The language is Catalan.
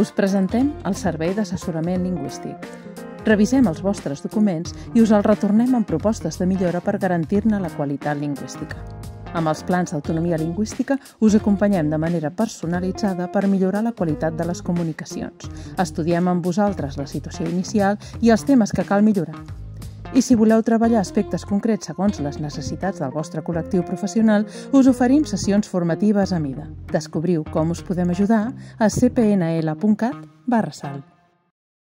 us presentem el Servei d'Assessorament Lingüístic. Revisem els vostres documents i us els retornem amb propostes de millora per garantir-ne la qualitat lingüística. Amb els plans d'autonomia lingüística us acompanyem de manera personalitzada per millorar la qualitat de les comunicacions. Estudiem amb vosaltres la situació inicial i els temes que cal millorar. I si voleu treballar aspectes concrets segons les necessitats del vostre col·lectiu professional, us oferim sessions formatives a mida. Descobriu com us podem ajudar a cpnl.cat barra sal.